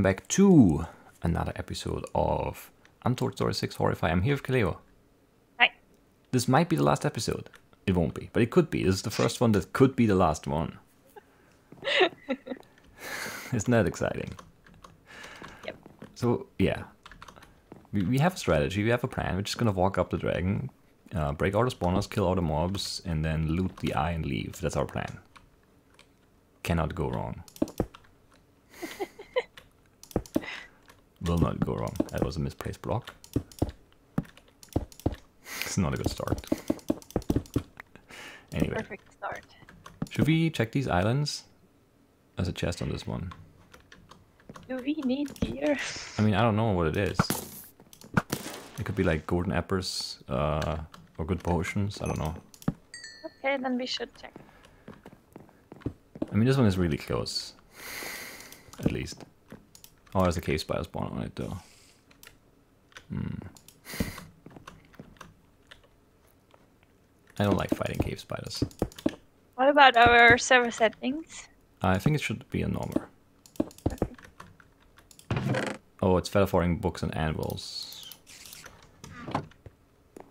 back to another episode of Untold Story 6 Horrifeye. I'm here with Kirleo. Hi. This might be the last episode. It won't be, but it could be. This is the first one that could be the last one. Isn't that exciting? Yep. So, yeah. We, we have a strategy, we have a plan. We're just gonna walk up the dragon, uh, break all the spawners, kill all the mobs, and then loot the eye and leave. That's our plan. Cannot go wrong. Will not go wrong. That was a misplaced block. It's not a good start. Anyway, Perfect start. should we check these islands? There's a chest on this one. Do we need gear? I mean, I don't know what it is. It could be like golden apples, uh, or good potions. I don't know. Okay, then we should check. I mean, this one is really close. At least. Oh, there's a cave spider spawn on it, though. Hmm. I don't like fighting cave spiders. What about our server settings? I think it should be a normal. Oh, it's featherfalling books and anvils.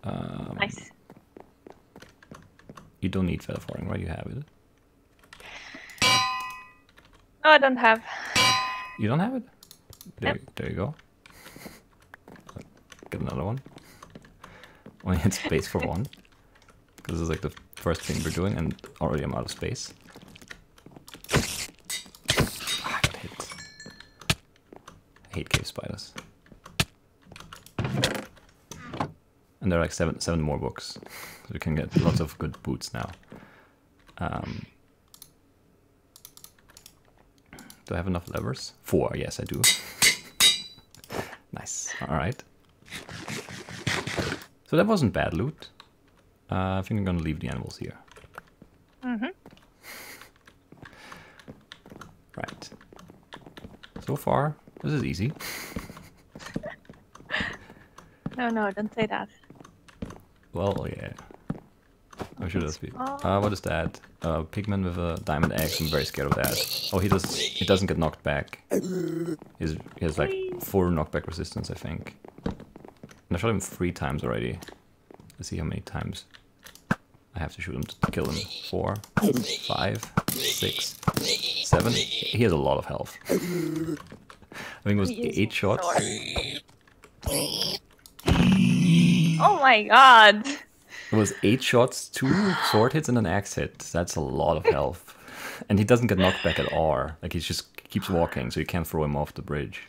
Um, Nice. You don't need featherfalling, right? You have it. No, I don't have. You don't have it? There, Yep. there you go. Get another one. Only had space for one. Because this is like the first thing we're doing, and already I'm out of space. Ah, I got hit. I hate cave spiders. And there are like seven seven more books. So we can get lots of good boots now. Um, do I have enough levers? Four, yes I do. Nice. Alright. So that wasn't bad loot. Uh, I think I'm gonna leave the animals here. Mm-hmm. Right. So far, this is easy. No, no, don't say that. Well, yeah. How should this be? Uh, what is that? Uh, pigman with a diamond axe. I'm very scared of that. Oh, he does. He doesn't get knocked back. He's, he has like full knockback resistance, I think. And I shot him three times already. Let's see how many times I have to shoot him to kill him. Four, five, six, seven. He has a lot of health. I think it was eight shots. Oh my god! Was eight shots, two sword hits, and an axe hit. That's a lot of health. And he doesn't get knocked back at all. Like he just keeps walking, so you can't throw him off the bridge.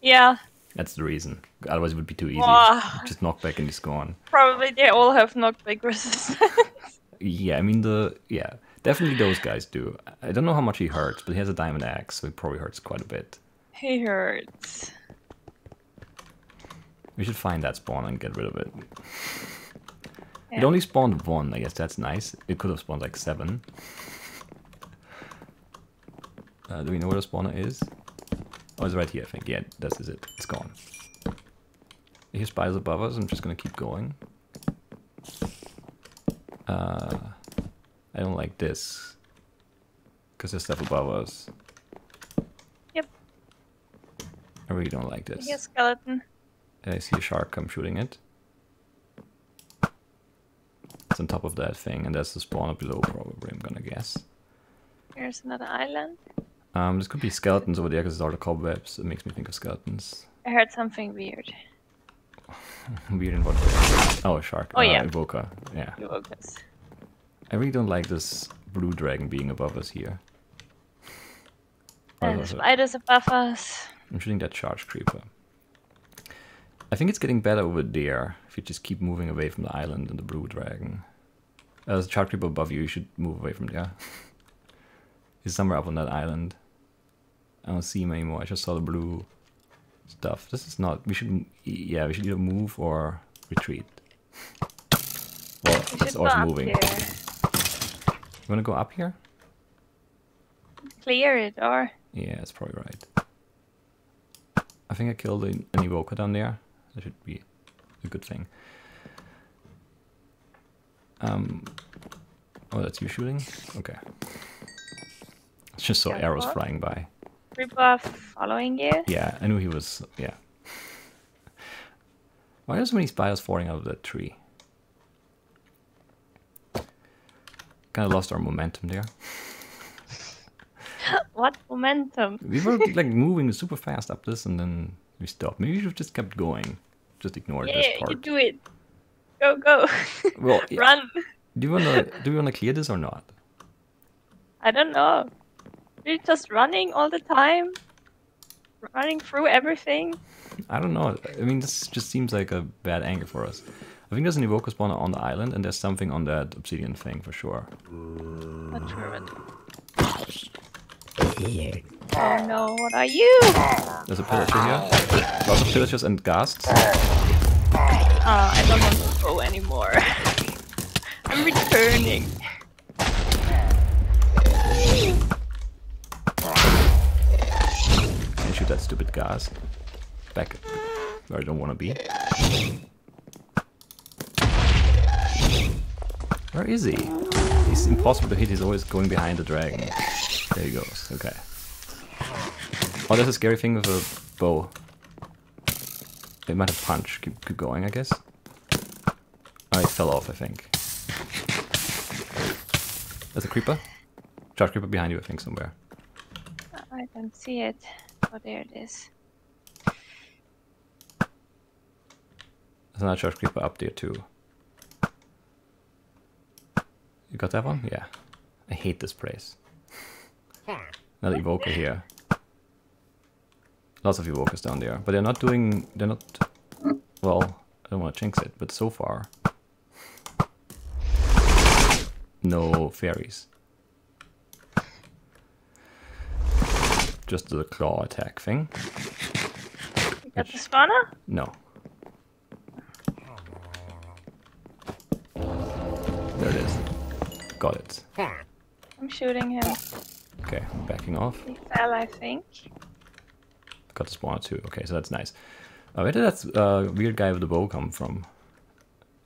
Yeah, That's the reason. Otherwise, it would be too easy. Just knock back and he's gone. probably they all have knockback resistance. Yeah, I mean the yeah, definitely those guys do. I don't know how much he hurts, but he has a diamond axe, so he probably hurts quite a bit. he hurts. We should find that spawn and get rid of it. It only spawned one. I guess that's nice. It could have spawned like seven. Uh, do we know where the spawner is? Oh, it's right here, I think. Yeah, this is it. It's gone. I hear spiders above us. I'm just gonna keep going. Uh, I don't like this. Because there's stuff above us. Yep. I really don't like this. He a skeleton. I see a shark come shooting it. It's on top of that thing, and there's the spawner below, probably, I'm gonna guess. There's another island. Um, this could be skeletons over there, because it's all the cobwebs. It makes me think of skeletons. I heard something weird. Weird in what way? Oh, a shark. Oh, uh, yeah. Evoker, yeah. Woke. I really don't like this blue dragon being above us here. Oh, And the there's a- spiders above us. I'm shooting that charge creeper. I think it's getting better over there if you just keep moving away from the island and the blue dragon. Uh, there's a charge creeper above you, you should move away from there. He's somewhere up on that island. I don't see him anymore, I just saw the blue stuff. This is not, we should, yeah, we should either move or retreat. Well, We it's always moving. here. You wanna go up here? Clear it, or Yeah, that's probably right. I think I killed an an evoker down there. That should be a good thing. Um, oh, that's you shooting? Okay. It's just saw Yeah, arrows what? flying by. Creeper following you? Yeah, I knew he was. Yeah. Why are so many spiders falling out of that tree? Kind of lost our momentum there. What momentum? We were like moving super fast up this, and then we stopped. Maybe we should have just kept going. Just ignored Yeah, this you do it. Go, go. Well. Run. Do you wanna do you wanna clear this or not? I don't know. We're just running all the time? Running through everything? I don't know. I mean, this just seems like a bad angle for us. I think there's an evoker spawner on the island, and there's something on that obsidian thing for sure. Not sure. Oh no, what are you? There's a pillager here. Lots of pillagers and ghasts. Uh, I don't want to go anymore. I'm returning. And shoot that stupid ghast. Back where I don't want to be. Where is he? He's impossible to hit. He's always going behind the dragon. There he goes. Okay. Oh, there's a scary thing with a bow. It might have punch. Keep, keep going, I guess. Oh, it fell off, I think. There's a creeper. Charge creeper behind you, I think, somewhere. I don't see it. Oh, there it is. There's another charge creeper up there too. You got that one? Yeah. I hate this place. Another evoker here. Lots of evokers down there, but they're not doing. They're not. Well, I don't want to jinx it, but so far, no fairies. Just the claw attack thing. You got the spawner? No. There it is. Got it. I'm shooting him. Okay, backing off. He fell, I think. Got the spawner too. Okay, so that's nice. Uh, where did that uh, weird guy with the bow come from?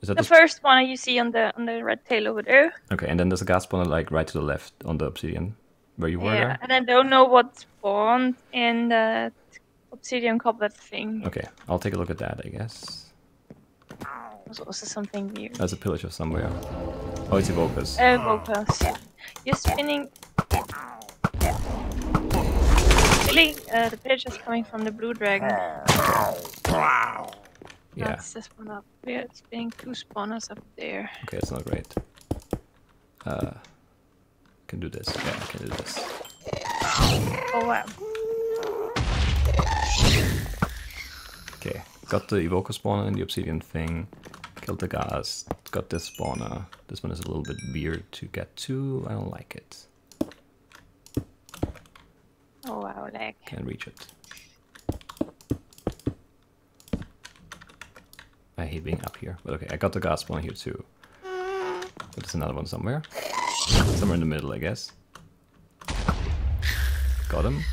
Is that The the first one you see on the on the red tail over there. okay? And then there's a ghast spawner like right to the left on the obsidian, where you were Yeah, there. and I don't know what spawned in the obsidian cobweb thing. Okay, I'll take a look at that. I guess There's also something weird. there's a pillager somewhere. Oh, it's evokers. Uh, vocals. You're spinning. Really, uh, the pitch is coming from the blue dragon. Yeah. That's the spawn up. We're spinning two spawners up there. Okay, that's not great. Uh, can do this. Yeah, I can do this. Oh wow. Okay, got the evoker spawner in the obsidian thing. Killed the ghast. Got this spawner. This one is a little bit weird to get to. I don't like it. Oh wow, lag. Can't reach it. I hate being up here, but okay, I got the ghast spawner here too. But there's another one somewhere. Somewhere in the middle, I guess. Got him.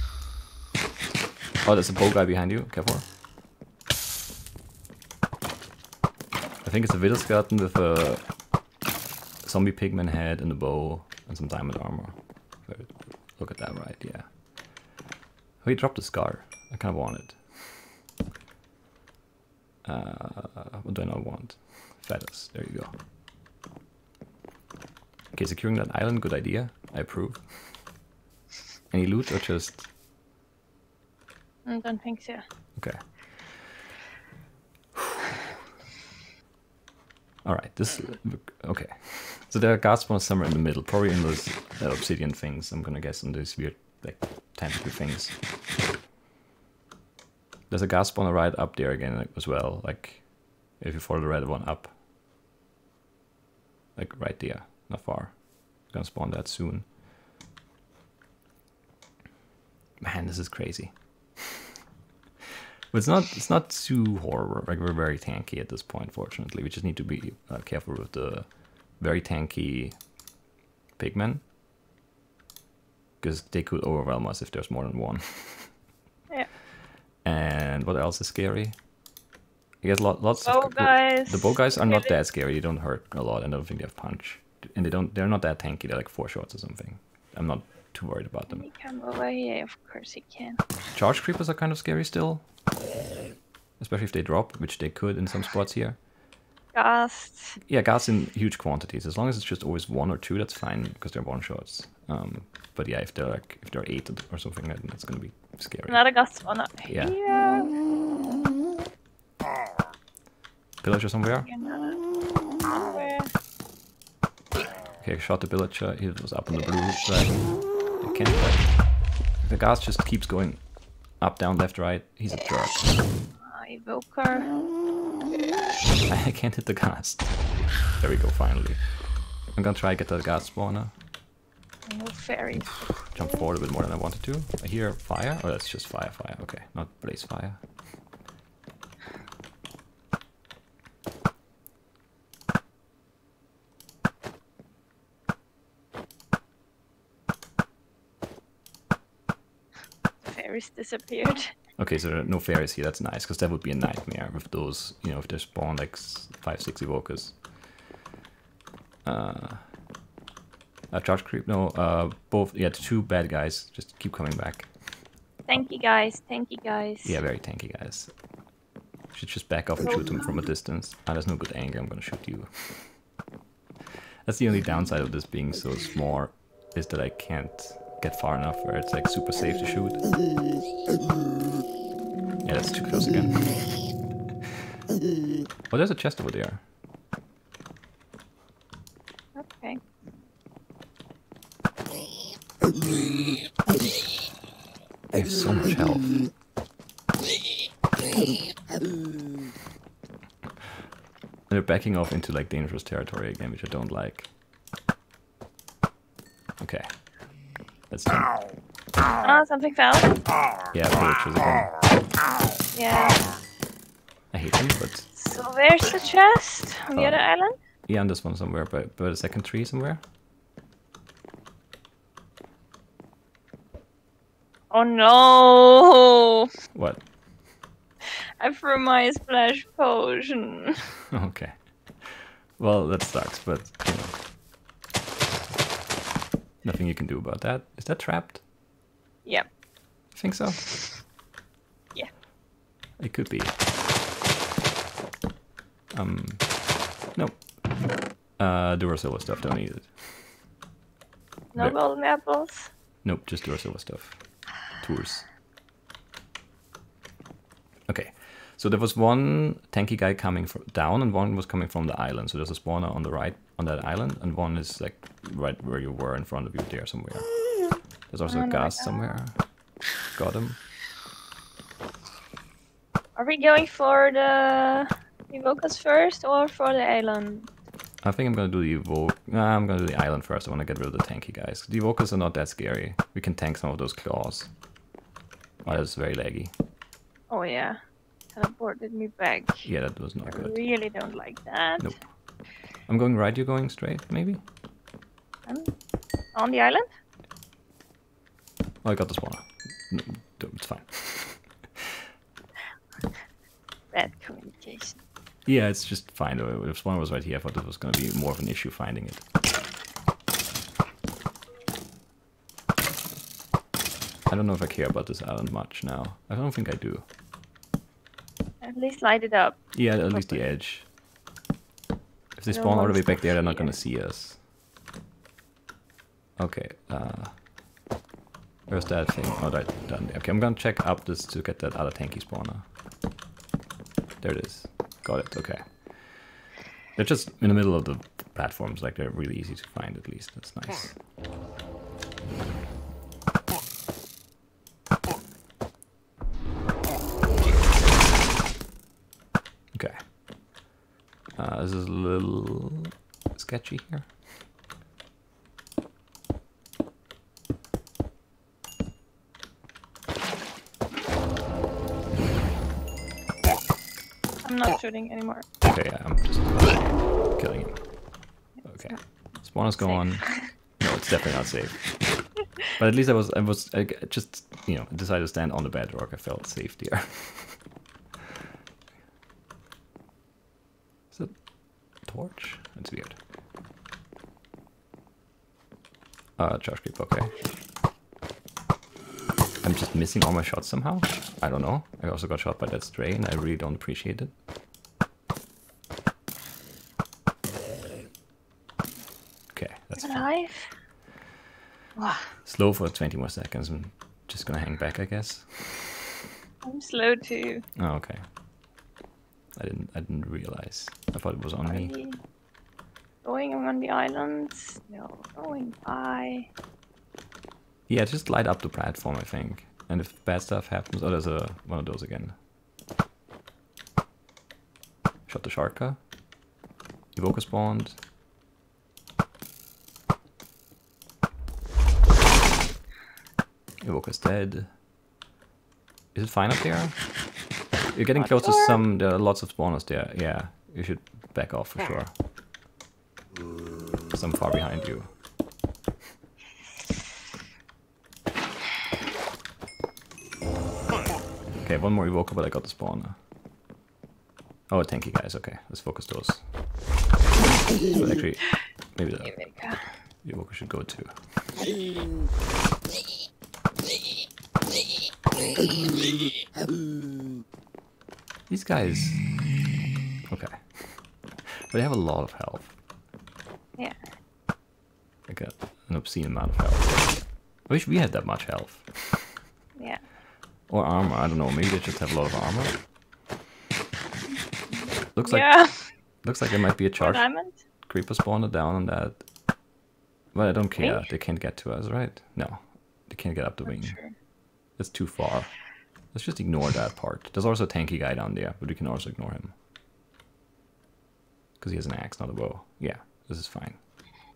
Oh, there's a bow guy behind you. Careful. I think it's a wither skeleton with a zombie pigman head and a bow and some diamond armor. Look at that right, yeah. Oh, he dropped a scar. I kind of want it. Uh, what do I not want? Feathers. There you go. Okay, securing that island, good idea. I approve. Any loot or just... I don't think so. Okay. Alright, this... Okay. So there are ghast spawners somewhere in the middle, probably in those obsidian things, I'm gonna guess, in those weird, like, tentacle things. There's a ghast spawner right up there again as well, like, if you follow the red one up. Like, right there, not far. gonna spawn that soon. Man, this is crazy. But it's not it's not too horror. Like we're very tanky at this point. Fortunately, we just need to be uh, careful with the very tanky pigmen because they could overwhelm us if there's more than one. Yeah. And what else is scary? I guess lot, lots Bow of guys. the bow guys are not that scary. They don't hurt a lot, and I don't think they have punch. And they don't. They're not that tanky. They're like four shots or something. I'm not too worried about Can them. he come over here? Of course he can. Charge creepers are kind of scary still. Especially if they drop, which they could in some spots here. Ghasts. Yeah, ghast in huge quantities. As long as it's just always one or two, that's fine because they're one shots. Um, but yeah, if they're like if they're eight or something, then it's gonna be scary. Another ghast spawner. Yeah. Here. Pillager somewhere. Okay, I shot the villager. He was up on the blue dragon. I can't like, The ghast just keeps going up, down, left, right. He's a jerk. Ah, evoker. I can't hit the ghast. There we go, finally. I'm gonna try get that ghast spawner. No fairies. Jump forward a bit more than I wanted to. I hear fire. Oh, that's just fire, fire. Okay, not blaze fire. Fairies disappeared. Okay, so there are no fairies here. That's nice, because that would be a nightmare with those, you know, if they spawn like five, six evokers. Uh, a charge creep? No, uh, both. Yeah, two bad guys just keep coming back. Thank you guys. Thank you guys. Yeah, very tanky guys. Should just back off and shoot them from a distance. Ah, there's no good angle. I'm gonna shoot you. That's the only downside of this being so small, is that I can't get far enough where it's like super safe to shoot. Yeah, that's too close again. oh, there's a chest over there. Okay. I have so much health. They're backing off into like dangerous territory again, which I don't like. Okay. That's done. Ah, something fell. Yeah, villagers again. Yeah. I hate them, but So where's the chest? On the Oh. other island? yeah, on this one somewhere, but but a second tree somewhere. Oh no! What? I threw my splash potion. Okay. Well, that sucks, but you know. Nothing you can do about that. Is that trapped? Yep. I think so. Yeah. It could be. Um. Nope. Uh, Durasilva stuff. Don't need it. No There- golden apples. Nope, just Durasilva stuff. Tours. Okay. So there was one tanky guy coming down, and one was coming from the island. So there's a spawner on the right on that island, and one is like right where you were in front of you there somewhere. There's also Oh a ghast somewhere. Got him. Are we going for the evokers first or for the island? I think I'm gonna do the evoke. Nah, I'm gonna do the island first. I want to get rid of the tanky guys. The evokers are not that scary. We can tank some of those claws. Oh, was very laggy. Oh yeah. Teleported me back. Yeah, that was I not good. I really don't like that. Nope. I'm going right. You're going straight, maybe. Um, on the island? Oh, I got the spawner. No, it's fine. Bad communication. Yeah, it's just fine. If spawner was right here, I thought it was gonna be more of an issue finding it. Don't know if I care about this island much now. I don't think I do. At least light it up. Yeah, at least the edge. If they spawn all the way back there, they're not gonna see us. Okay, uh... Where's that thing? Oh, that, done. Okay, I'm gonna check up this to get that other tanky spawner. There it is. Got it, okay. They're just in the middle of the platforms, like they're really easy to find at least. That's nice. Sketchy here. I'm not shooting anymore. Okay, yeah, I'm just killing him. Okay. spawn safe. gone. No, it's definitely not safe. But at least I was, I was, I just, you know, decided to stand on the bedrock. I felt safe there. Is it torch? That's weird. Uh, charge creep, okay. I'm just missing all my shots somehow. I don't know. I also got shot by that stray, and I really don't appreciate it. Okay, that's. Alive. Wow, Slow for 20 more seconds. I'm just gonna hang back, I guess. I'm slow too. Oh, okay. I didn't. I didn't realize. I thought it was on Are me. Going around the islands? No, going by. Yeah, just light up the platform, I think. And if bad stuff happens, oh, there's a one of those again. Shot the Sharka. Evoker spawned. Evoker's dead. Is it fine up there? You're getting Not close to some. There are lots of spawners there. Yeah, you should back off for sure. Some far behind you. Okay, one more evoker, but I got the spawner. Oh, tanky guys. Okay, let's focus those. But actually, maybe the evoker should go too. These guys. Okay. But they have a lot of health. Yeah. Like a, an obscene amount of health. I wish we had that much health. Yeah. Or armor, I don't know. Maybe they just have a lot of armor. Looks like yeah. looks like there might be a charge diamond. creeper spawner down on that. But I don't care. Wing? They can't get to us, right? No. They can't get up the Not wing. sure. That's too far. Let's just ignore that part. There's also a tanky guy down there, but we can also ignore him. Because he has an axe, not a bow. Yeah, this is fine.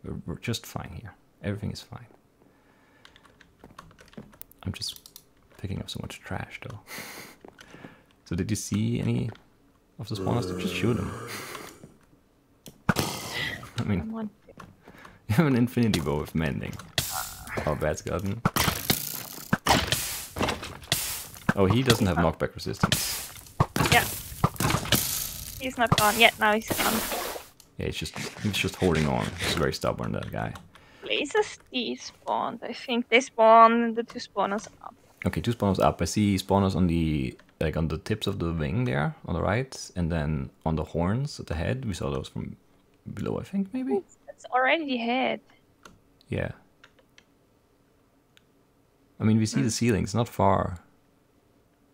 We're, we're just fine here. Everything is fine. I'm just picking up so much trash, though. so did you see any of the spawners? Just shoot them. I mean, you have an infinity bow with mending. Oh, bad's gotten. Oh, he doesn't have knockback resistance. Yeah. He's not gone yet. Now he's gone. Yeah, he's just he's just holding on. He's very stubborn, that guy. Places despawned. I think they spawned the two spawners up. Okay, two spawners up. I see spawners on the like on the tips of the wing there on the right, and then on the horns at the head. We saw those from below, I think maybe. It's already the head. Yeah. I mean, we see the hmm. ceiling. It's not far.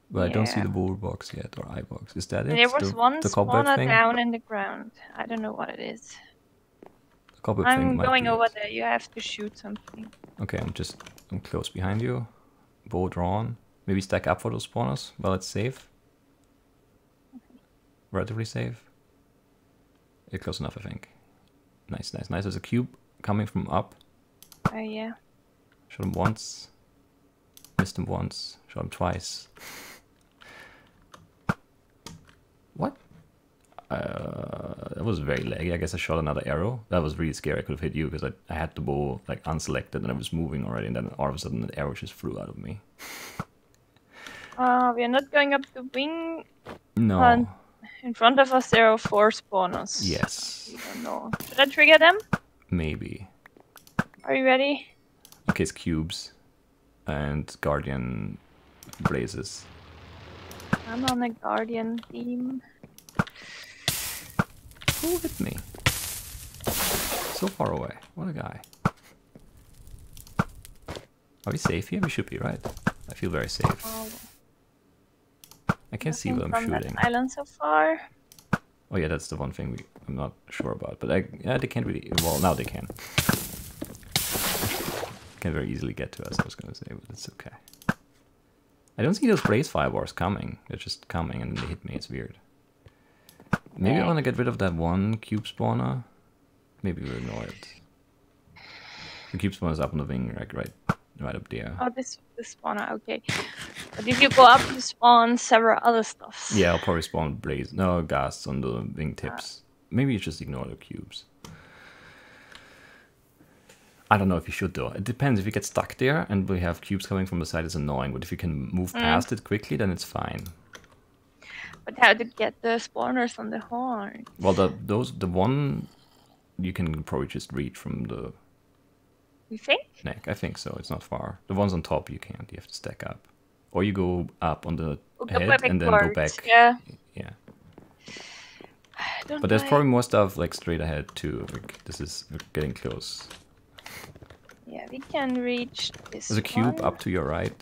But I don't see the bull box yet or eye box. Is that it? There was the, one the spawner down in the ground. I don't know what it is. The cobweb thing I'm going over it. there. You have to shoot something. Okay, I'm just I'm close behind you. Bow drawn. Maybe stack up for those spawners while it's safe. Relatively safe. You're close enough, I think. Nice, nice, nice. There's a cube coming from up. Oh yeah. Shot him once. Missed him once. Shot him twice. What? Uh, that was very laggy. I guess I shot another arrow. That was really scary. I could have hit you because I, I had the bow like unselected and I was moving already, and then all of a sudden the arrow just flew out of me. Uh, we are not going up the wing. No. Um, In front of us, there are four spawners. yes. We don't know. Should I trigger them? Maybe. Are you ready? Okay, it's cubes and guardian blazes. I'm on a guardian team. Who hit me? So far away. What a guy. Are we safe here? We should be, right? I feel very safe. Oh, I can't see nothing what I'm from that shooting. island so far. Oh yeah, that's the one thing we, I'm not sure about. But I, yeah, they can't really. Well, now they can. Can very easily get to us. I was gonna say, but it's okay. I don't see those blaze firebars coming. They're just coming and they hit me. It's weird. Maybe I want to get rid of that one cube spawner. Maybe we'll ignore it. The cube spawner is up on the wing, like right, right up there. Oh, this this spawner. Okay. But if you go up, you spawn several other stuffs. Yeah, I'll probably spawn blaze. No, ghast on the wingtips. Ah. Maybe you just ignore the cubes. I don't know if you should though. It depends. If you get stuck there and we have cubes coming from the side, it's annoying. But if you can move mm. past it quickly, then it's fine. But how to get the spawners on the horn? Well, the those the one you can probably just reach from the You think? neck. I think so. It's not far. The ones on top you can't. You have to stack up. Or you go up on the We'll head and then go back. Yeah. Yeah. But there's know. probably more stuff like straight ahead too. Like this is getting close. Yeah, we can reach this. There's a cube one. up to your right.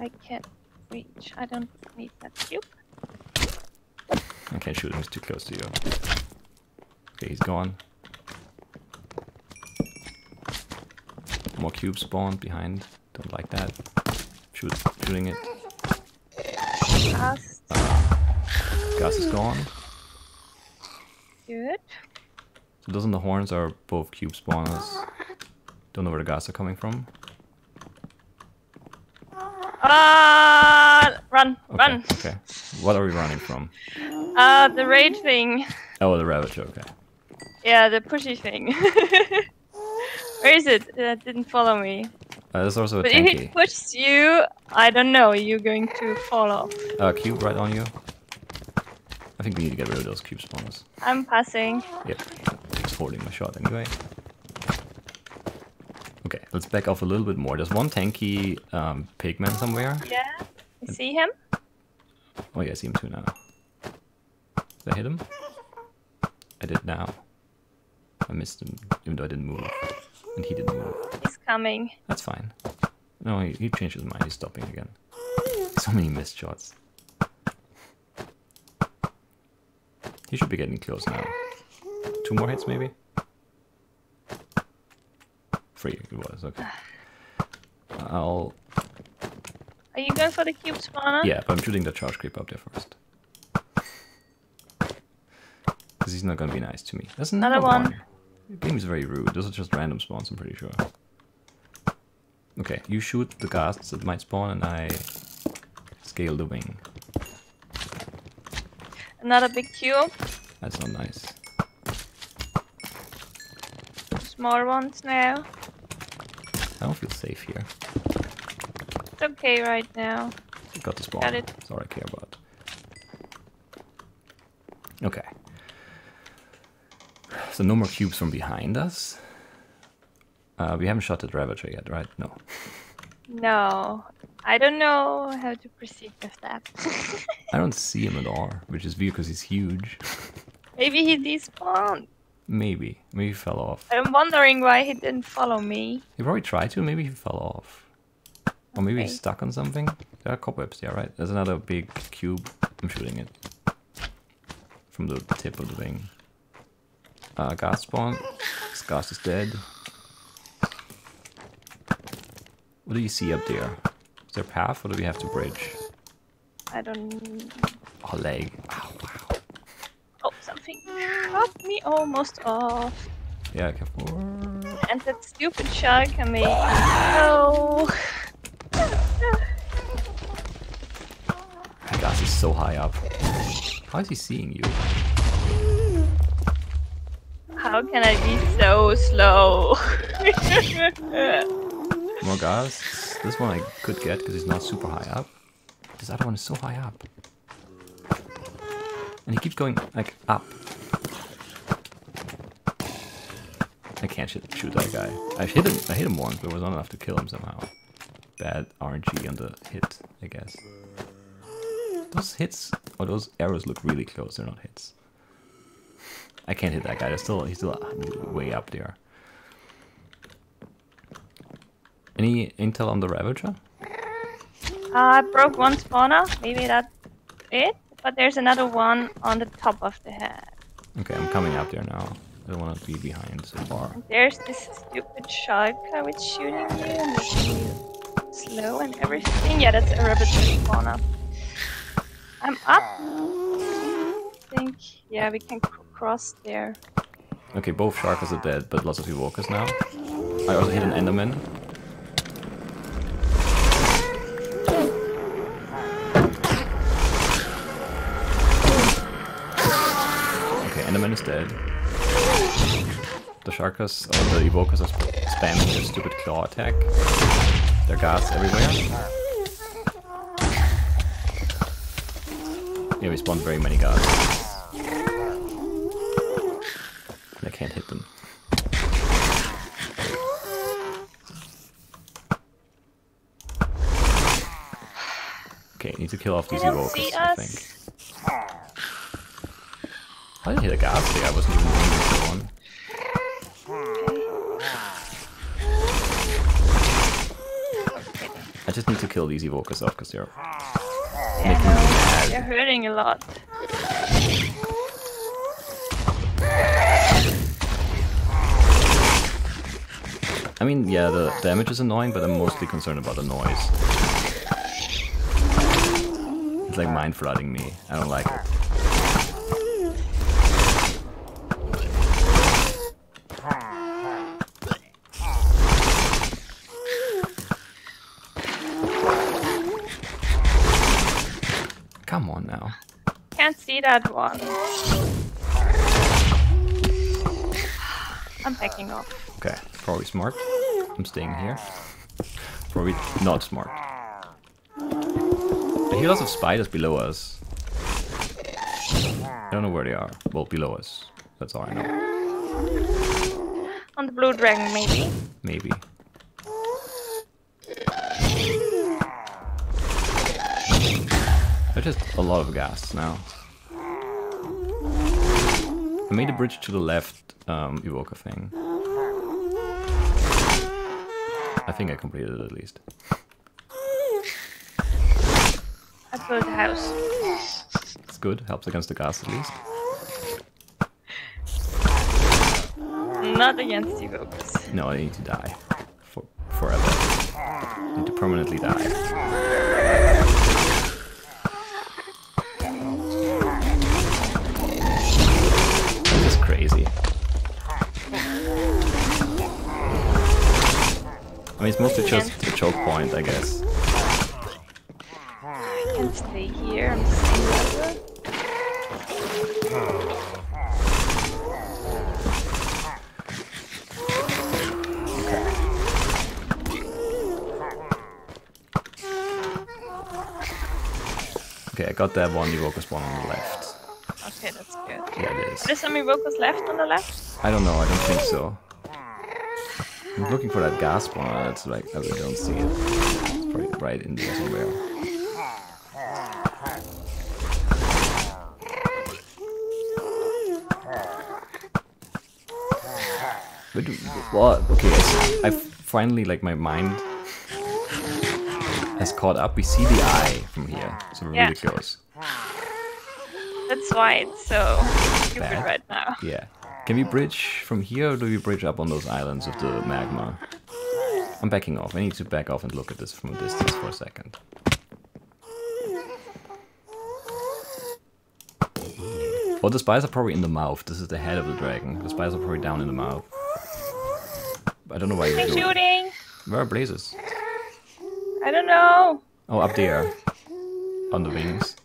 I can't reach. I don't need that cube. I can't shoot him, he's too close to you. Okay, he's gone. More cubes spawned behind. Don't like that. Shoot, shooting it. Last. Uh, gas is gone. Good. So those on the horns are both cube spawners. Don't know where the ghast are coming from. Ah! run, Okay, run. okay. What are we running from? Uh, the raid thing. Oh, the Ravager, okay. Yeah, the pushy thing. Where is it? It didn't follow me. Uh, there's also a But if it pushes you, I don't know, you're going to fall off. Uh, cube right on you. I think we need to get rid of those cube spawners. I'm passing. Yep. Just holding my shot anyway. Let's back off a little bit more. There's one tanky um, pigman somewhere. Yeah. You see him? Oh yeah, I see him too now. Did I hit him? I did now. I missed him, even though I didn't move. And he didn't move. He's coming. That's fine. No, he, he changed his mind. He's stopping again. So many missed shots. He should be getting close now. Two more hits, maybe? Three, it was, okay. I'll... Are you going for the cube spawner? Yeah, but I'm shooting the charge creep up there first. Because he's not gonna be nice to me. There's another, Another one. one. The game is very rude. Those are just random spawns, I'm pretty sure. Okay, you shoot the ghasts that might spawn and I scale the wing. Another big cube. That's not nice. Small ones now. I don't feel safe here. It's okay right now. Got the spawn. Got it. That's all I care about. Okay. So no more cubes from behind us. Uh, we haven't shot at Ravager yet, right? No. No. I don't know how to proceed with that. I don't see him at all, which is weird because he's huge. Maybe he despawned. Maybe. Maybe he fell off. I'm wondering why he didn't follow me. He probably tried to, maybe he fell off. Or maybe he's stuck on something. There are cobwebs, yeah, right? There's another big cube. I'm shooting it. From the tip of the wing. Uh, ghast spawn. This ghast is dead. What do you see up there? Is there a path or do we have to bridge? I don't. Oh, leg. Oh, cut me almost off. Yeah, I careful. And that stupid shark can make. Oh. Ghast is so high up. How is he seeing you? How can I be so slow? More ghast. This one I could get because he's not super high up. This other one is so high up. And he keeps going like up. I can't shoot, shoot that guy. I hit him. I hit him once, but it was not enough to kill him somehow. Bad RNG on the hit, I guess. Those hits or those arrows look really close. They're not hits. I can't hit that guy. They're still he's still way up there. Any intel on the Ravager? Uh, I broke one spawner. Maybe that's it. But there's another one on the top of the head. Okay, I'm coming up there now. I don't want to be behind so far. There's this stupid shark I was shooting you and making you slow and everything. Yeah, that's a rabbit spawner. I'm up. I think. Yeah, we can cr- cross there. Okay, both sharks are dead, but lots of walkers now. I also hit an Enderman. Okay, Enderman is dead. The Sharkers, or the Evokers are sp- spamming their stupid claw attack. Their guards everywhere. Yeah, we spawned very many guards. I can't hit them. Okay, need to kill off these evokers, I think. I didn't hit a ghast there, I wasn't even aiming for one. Okay. I just need to kill these evokers off because they're making me mad. They're hurting a lot. I mean, yeah, the damage is annoying, but I'm mostly concerned about the noise. It's like mind flooding me. I don't like it. Come on now. Can't see that one. I'm backing off. Okay, probably smart. I'm staying here. Probably not smart. I hear lots of spiders below us. I don't know where they are. Well, below us. That's all I know. On the blue dragon, maybe. Maybe. There's just a lot of ghast now. I made a bridge to the left um, evoker thing. I think I completed it at least. I built a house. It's good, helps against the ghast at least. Not against evokers. No, I need to die. For forever. I need to permanently die. Crazy. I mean, it's mostly just the choke point, I guess. I can stay here. I'm. Okay, I got that one evoker spawn on the left. Okay, that's good. Yeah, it is. There's some evokers left on the left. I don't know, I don't think so. I'm looking for that ghast spawner, it's like, I don't see it. It's probably right in there somewhere. But what? Okay, I, I finally like my mind has caught up. We see the eye from here, so we're Yeah. really close. That's why it's so stupid right now. Yeah. Can we bridge from here or do we bridge up on those islands of the magma? I'm backing off. I need to back off and look at this from a distance for a second. Oh, the spies are probably in the mouth. This is the head of the dragon. The spies are probably down in the mouth. I don't know why you're doing shooting. Where are blazes? I don't know. Oh, up there. On the wings.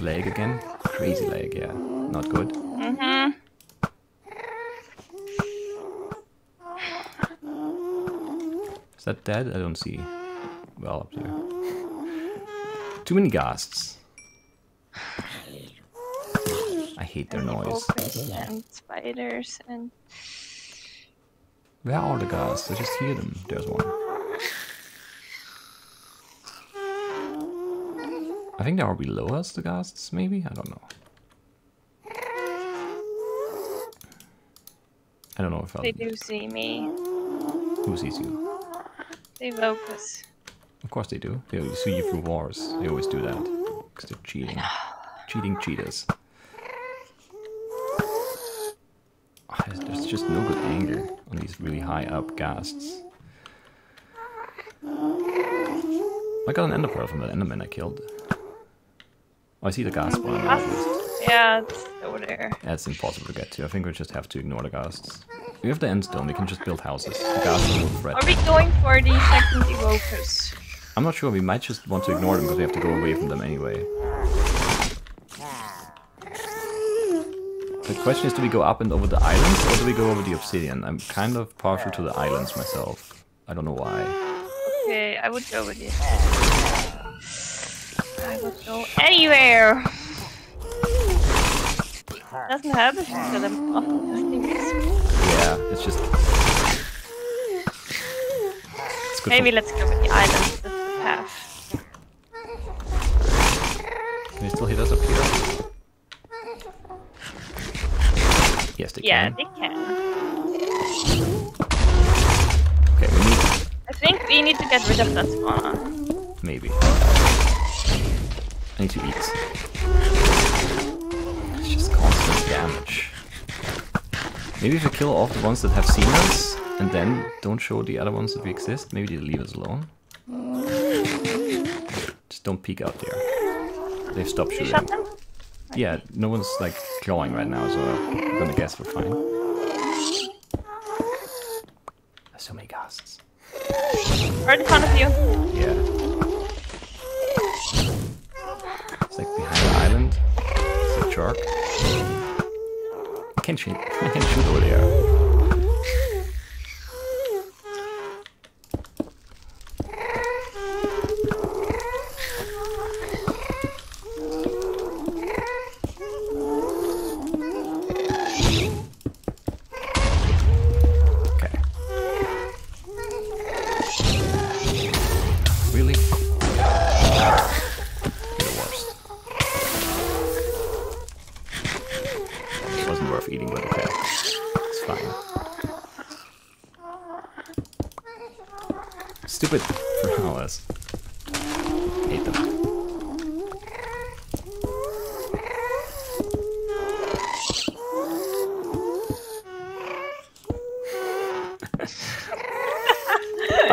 Leg again? Crazy leg, yeah. Not good. Mm-hmm. Is that dead? I don't see. Well, up there. Too many ghasts. I hate their noise. And spiders and Where are all the ghasts? I just hear them. There's one. Think they are below us, the ghasts, maybe? I don't know. I don't know if I'll... they do see me. Who sees you? The evokers. Of course they do. They see you through wars. They always do that. Because they're cheating. Cheating cheaters. Ah, There's, there's just no good anger on these really high up ghasts. I got an ender pearl from that enderman I killed. Oh, I see the at least. Yeah, it's over there. That's impossible to get to. I think we just have to ignore the ghasts. We have the endstone, we can just build houses. The ghasts are no threat. Are we going for the second evokers? I'm not sure, we might just want to ignore them because we have to go away from them anyway. The question is, do we go up and over the islands, or do we go over the obsidian? I'm kind of partial to the islands myself. I don't know why. Okay, I would go with it. I would go anywhere. Doesn't help if you them. Yeah, it's just... It's Maybe let's go with the island. That's the path. still hit us up here? Yes, they Yeah, can. they can. Okay, we need I think we need to get rid of that spawner. maybe. I need to eat. It's just constant damage. Maybe if we kill all the ones that have seen us and then don't show the other ones that we exist, maybe they'll leave us alone. Just don't peek out there. They've stopped shooting. shot them? Yeah, no one's like clawing right now, so I'm gonna guess we're fine. There's so many ghosts. Shoot. I can't shoot over.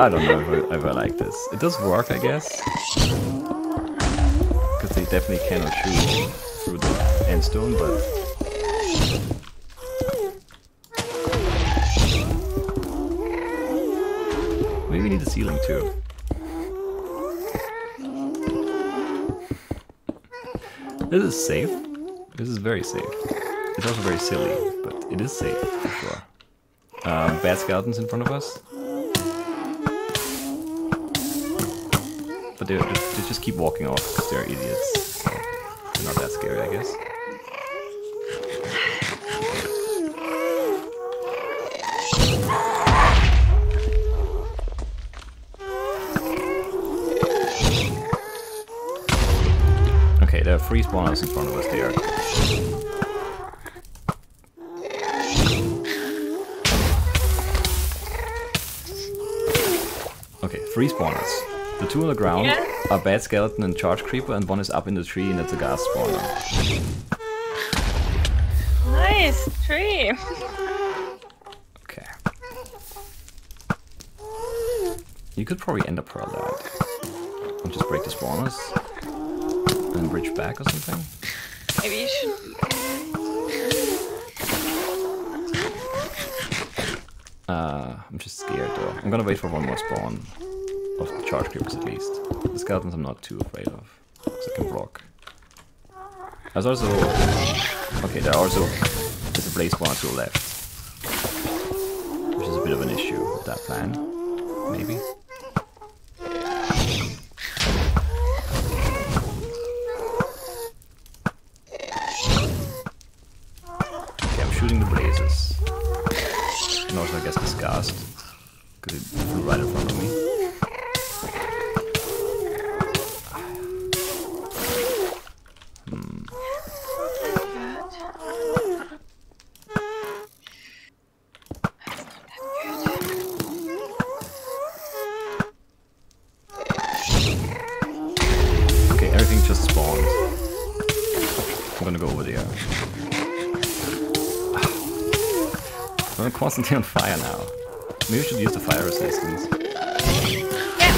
I don't know if I, like this. It does work, I guess. Because they definitely cannot shoot through the end stone, but... Maybe we need a ceiling too. This is safe. This is very safe. It's also very silly, but it is safe for sure. Um, bad skeletons in front of us. But they, they just keep walking off because they're idiots. So they're not that scary, I guess. Okay, there are three spawners in front of us there. Okay, three spawners. The two on the ground Yeah. are Bad Skeleton and Charge Creeper, and one is up in the tree, and that's a ghast spawner. Nice tree. Okay. You could probably ender pearl that. And just break the spawners. And bridge back or something. Maybe you should. Uh, I'm just scared though. I'm gonna wait for one more spawn. Of the charge creepers at least. The skeletons I'm not too afraid of. Because I can block. There's also... Okay, there also... There's a blaze spawner to the left. Which is a bit of an issue with that plan. Maybe. Constantly on fire now. Maybe we should use the fire resistance. Yeah.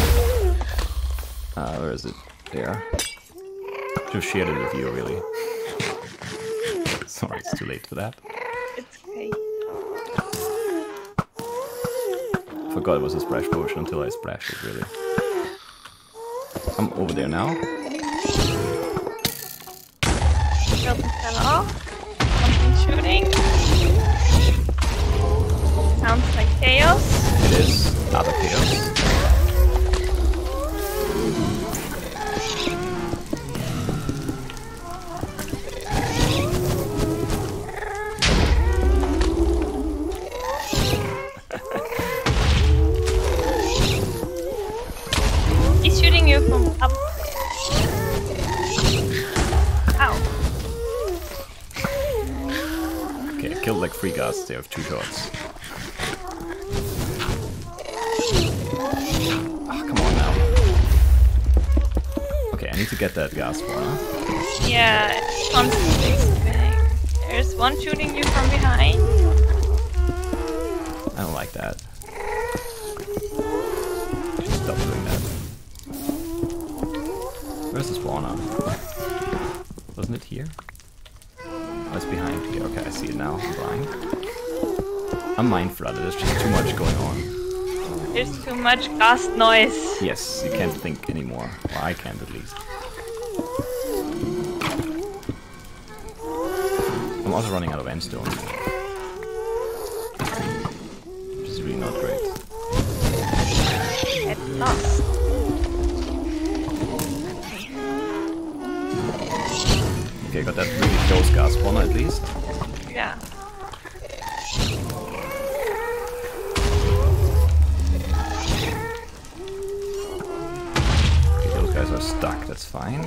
Uh, where is it? There. Should have shared it with you, really. Sorry, it's too late for that. It's okay. Forgot it was a splash potion until I splashed it, really. I'm over there now. Skeleton fell off. chaos? It is not a chaos. He's shooting you from up. Ow. Okay, I killed like three guys, they have two shots. To get that ghast spawner. Yeah, it's constantly spinning. There's one shooting you from behind. I don't like that. Stop doing that. Where's the spawner? Wasn't it here? Oh, it's behind here. Okay, I see it now. I'm blind. I'm mind flooded. There's just too much going on. There's too much ghast noise. Yes, you can't think anymore. Well, I can't at least. Also running out of endstone. Which is really not great. Get lost. Okay, got that really close ghast spawner at least. Yeah. Okay, those guys are stuck, that's fine.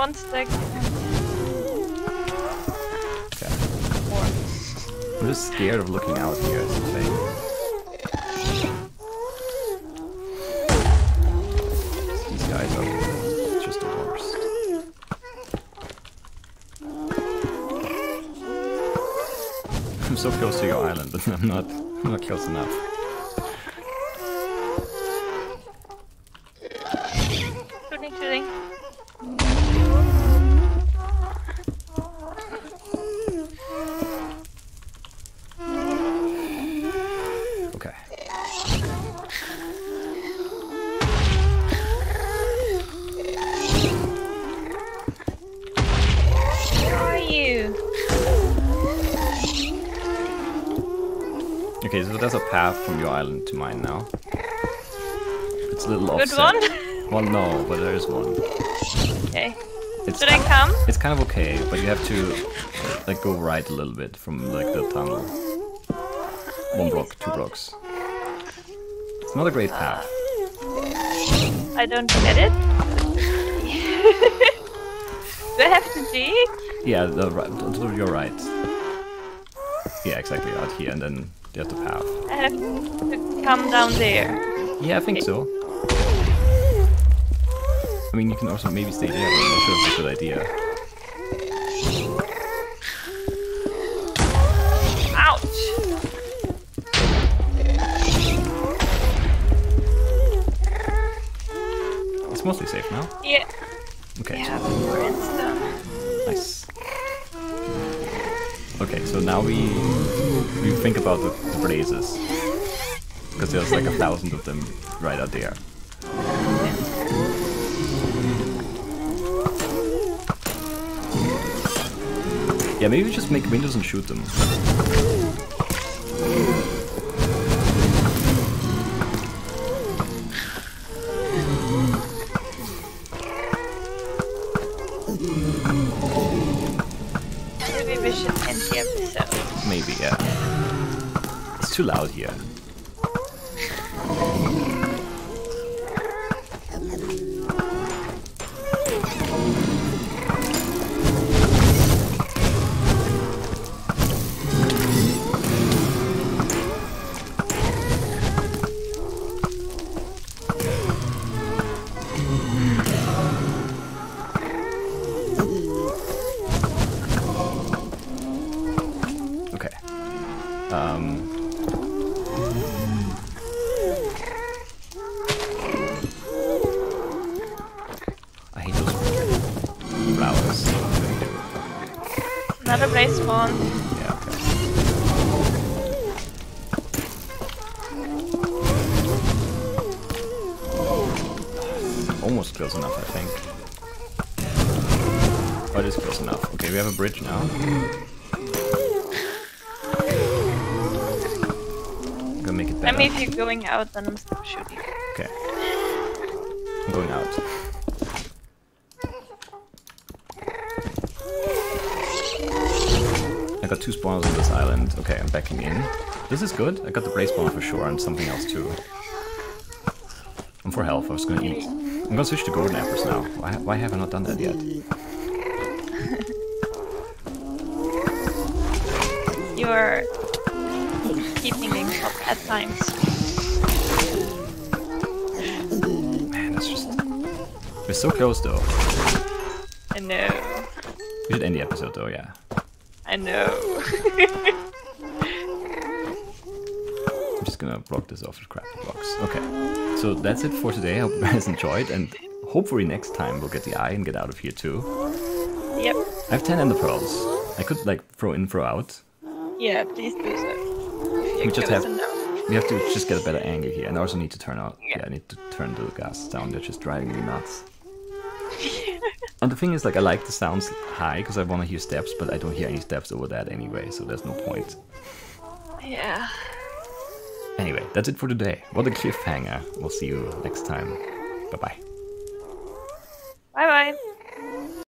One stack. Okay. I'm just scared of looking out here, is the thing. These guys are just the worst. I'm so close to your island, but I'm not, I'm not close enough. Okay, so there's a path from your island to mine now. It's a little Good offset. one? Well, no, but there is one. Okay. It's Should I come? It's kind of okay, but you have to like go right a little bit from like the tunnel. One block, two blocks. It's not a great path. I don't get it. Do I have to dig? Yeah, the right, to your right. Yeah, exactly, out here, and then the path. I have to come down there. Yeah, I think so. I mean, you can also maybe stay there, but I'm not sure if it's a good idea. Ouch! It's mostly safe now. Yeah. Okay, Yeah, nice. Okay, so now we we think about the, blazes. Because there's like a thousand of them right out there. Yeah, maybe just make windows and shoot them. It's too loud here. Now. I'm gonna make it I mean, if you're going out, then I'm stop shooting. Okay. I'm going out. I got two spawners on this island. Okay, I'm backing in. This is good. I got the blaze spawner for sure, and something else too. I'm for health. I was gonna eat. I'm gonna switch to golden apples now. Why, why have I not done that yet? You are keeping me up at times. Man, that's just. We're so close though. I know. We should end the episode though, yeah. I know. I'm just gonna block this off with crafting blocks. Okay, so that's it for today. I hope you guys enjoyed, and hopefully next time we'll get the eye and get out of here too. yep. I have 10 ender pearls. I could like throw in, throw out. Yeah, please do so. We just have- We have to just get a better angle here, and I also need to turn out. Yeah. Yeah, I need to turn the ghast down. They're just driving me nuts. and the thing is, like, I like the sounds high because I want to hear steps, but I don't hear any steps over that anyway, so there's no point. Yeah. Anyway, that's it for today. What a cliffhanger. We'll see you next time. Bye bye.